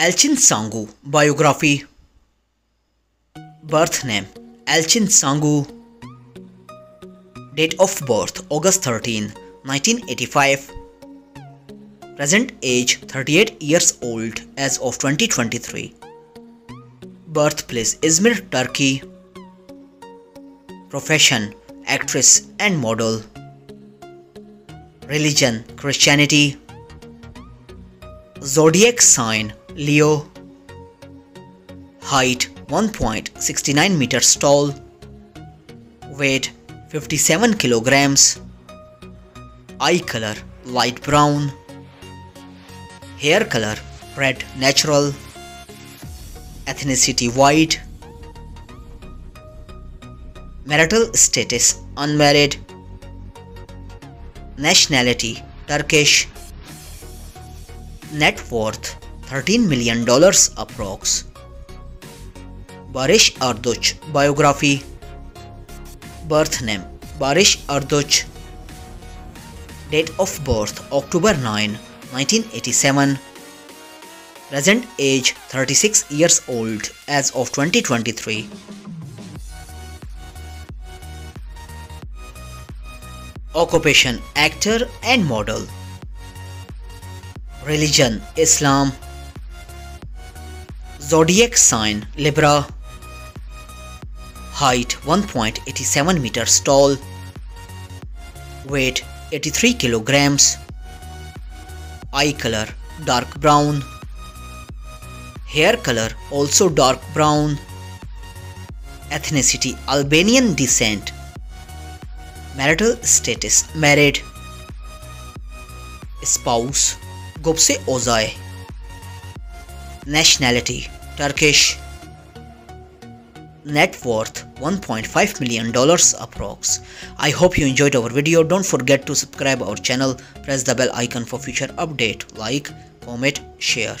Elçin Sangu Biography. Birth name Elçin Sangu Date of birth August 13, 1985 Present age 38 years old as of 2023 Birthplace Izmir, Turkey. Profession Actress and model. Religion Christianity. Zodiac sign Leo Height 1.69 meters tall Weight 57 kilograms Eye color light brown Hair color red natural Ethnicity white Marital status unmarried Nationality Turkish Net worth $13 million approx. Barış Arduç Biography. Birth name Barış Arduç Date of birth October 9, 1987 Present age 36 years old as of 2023 Occupation Actor and Model. Religion Islam Zodiac sign Libra. Height 1.87 meters tall. Weight 83 kilograms. Eye color dark brown. Hair color also dark brown. Ethnicity Albanian descent. Marital status married. Spouse Gupse Özay Nationality Turkish Net worth $1.5 million approx. I hope you enjoyed our video. Don't forget to subscribe our channel. Press the bell icon for future update. Like, comment, share.